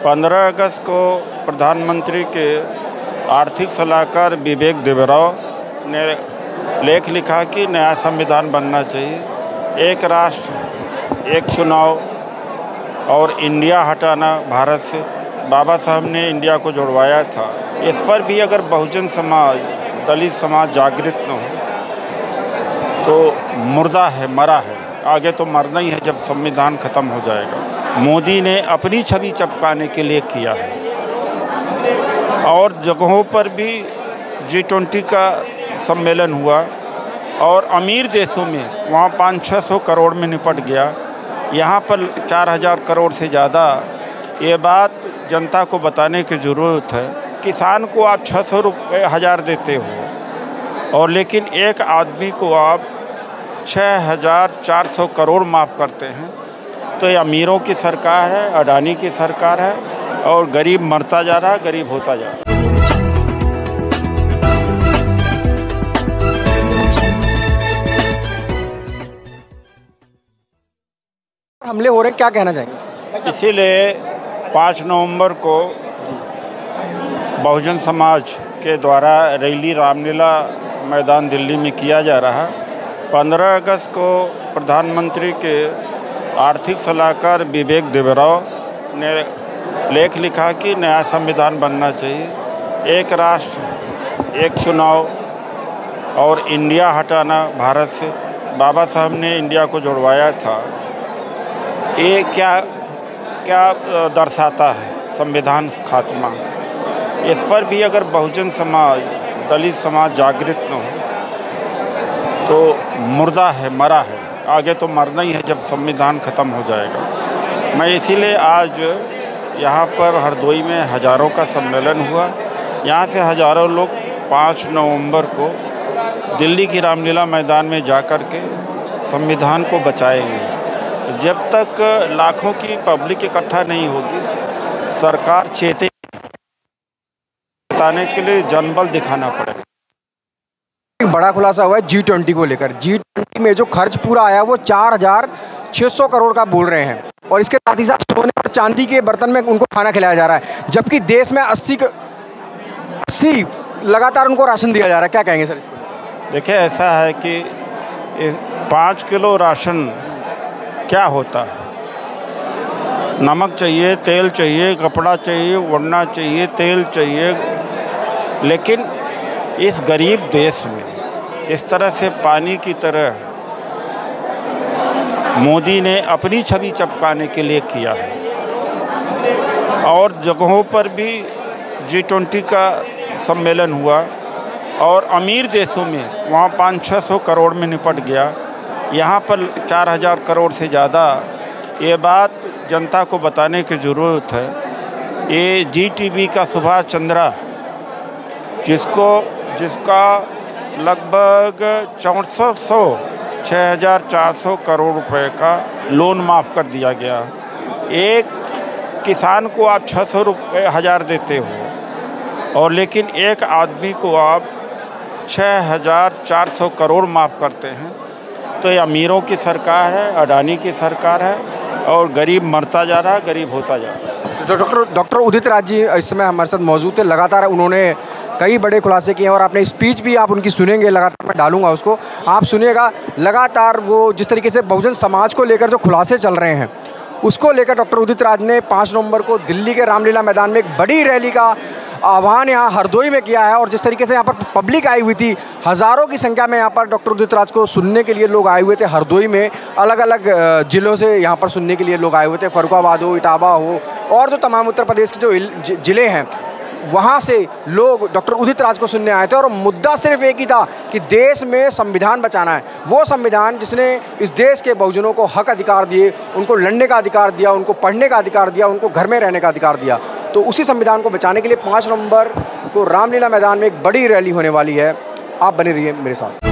पंद्रह अगस्त को प्रधानमंत्री के आर्थिक सलाहकार विवेक देवराव ने लेख लिखा कि नया संविधान बनना चाहिए। एक राष्ट्र, एक चुनाव और इंडिया हटाना भारत से। बाबा साहब ने इंडिया को जुड़वाया था। इस पर भी अगर बहुजन समाज, दलित समाज जागृत न हो तो मुर्दा है, मरा है। आगे तो मरना ही है जब संविधान ख़त्म हो जाएगा। मोदी ने अपनी छवि चपकाने के लिए किया है। और जगहों पर भी जी ट्वेंटी का सम्मेलन हुआ और अमीर देशों में वहाँ पाँच छः सौ करोड़ में निपट गया। यहाँ पर चार हज़ार करोड़ से ज़्यादा, ये बात जनता को बताने की ज़रूरत है। किसान को आप छः सौ रुपये हज़ार देते हो और लेकिन एक आदमी को आप छः हज़ार चार सौ करोड़ माफ़ करते हैं। तो ये अमीरों की सरकार है अडानी की सरकार है और गरीब मरता जा रहा है गरीब होता जा रहा है। हमले हो रहे क्या कहना चाहेंगे? इसीलिए पाँच नवंबर को बहुजन समाज के द्वारा रैली रामलीला मैदान दिल्ली में किया जा रहा है। पंद्रह अगस्त को प्रधानमंत्री के आर्थिक सलाहकार विवेक देवराव ने लेख लिखा कि नया संविधान बनना चाहिए। एक राष्ट्र, एक चुनाव और इंडिया हटाना भारत से। बाबा साहब ने इंडिया को जुड़वाया था। ये क्या क्या दर्शाता है संविधान खात्मा? इस पर भी अगर बहुजन समाज, दलित समाज जागृत न हो तो मुर्दा है, मरा है। आगे तो मरना ही है जब संविधान ख़त्म हो जाएगा। मैं इसीलिए आज यहाँ पर हरदोई में हज़ारों का सम्मेलन हुआ। यहाँ से हज़ारों लोग पाँच नवंबर को दिल्ली की रामलीला मैदान में जा कर के संविधान को बचाएँगे। जब तक लाखों की पब्लिक इकट्ठा नहीं होगी, सरकार चेते बताने के लिए जनबल दिखाना पड़ेगा। बड़ा खुलासा हुआ है जी ट्वेंटी को लेकर। जी में जो खर्च पूरा आया वो चार हज़ार छः सौ करोड़ का बोल रहे हैं। और इसके साथ ही साथ सोने और चांदी के बर्तन में उनको खाना खिलाया जा रहा है, जबकि देश में अस्सी अस्सी लगातार उनको राशन दिया जा रहा है। क्या कहेंगे सर इसको? देखिए, ऐसा है कि पाँच किलो राशन क्या होता? है नमक चाहिए, तेल चाहिए, कपड़ा चाहिए वड़ना चाहिए, तेल चाहिए। लेकिन इस गरीब देश में, इस तरह से पानी की तरह मोदी ने अपनी छवि चपकाने के लिए किया है। और जगहों पर भी जी ट्वेंटी का सम्मेलन हुआ और अमीर देशों में वहाँ पाँच छः सौ करोड़ में निपट गया। यहाँ पर चार हज़ार करोड़ से ज़्यादा, ये बात जनता को बताने की ज़रूरत है। ये जी टी का सुभाष चंद्रा, जिसको, जिसका लगभग चौंसठ सौ छः हज़ार चार सौ करोड़ रुपए का लोन माफ़ कर दिया गया। एक किसान को आप छः सौ रुपये हज़ार देते हो और लेकिन एक आदमी को आप छः हज़ार चार सौ करोड़ माफ़ करते हैं। तो ये अमीरों की सरकार है, अडानी की सरकार है और गरीब मरता जा रहा है, गरीब होता जा रहा है। तो डॉक्टर डॉक्टर उदित राज जी इस समय हमारे साथ मौजूद थे। लगातार उन्होंने कई बड़े खुलासे किए हैं और आपने स्पीच भी आप उनकी सुनेंगे, लगातार मैं डालूँगा उसको। आप सुनिएगा, लगातार वो जिस तरीके से बहुजन समाज को लेकर जो खुलासे चल रहे हैं, उसको लेकर डॉक्टर उदित राज ने पाँच नवंबर को दिल्ली के रामलीला मैदान में एक बड़ी रैली का आह्वान यहाँ हरदोई में किया है और जिस तरीके से यहाँ पर पब्लिक आई हुई थी, हज़ारों की संख्या में यहाँ पर डॉक्टर उदित राज को सुनने के लिए लोग आए हुए थे हरदोई में अलग अलग ज़िलों से यहाँ पर सुनने के लिए लोग आए हुए थे फरुखाबाद हो, इटावा हो और जो तमाम उत्तर प्रदेश के जो, ज़िले हैं वहाँ से लोग डॉक्टर उदित राज को सुनने आए थे और मुद्दा सिर्फ़ एक ही था कि देश में संविधान बचाना है। वो संविधान जिसने इस देश के बहुजनों को हक अधिकार दिए, उनको लड़ने का अधिकार दिया, उनको पढ़ने का अधिकार दिया, उनको घर में रहने का अधिकार दिया तो उसी संविधान को बचाने के लिए पाँच नवंबर को रामलीला मैदान में एक बड़ी रैली होने वाली है। आप बने रहिए मेरे साथ।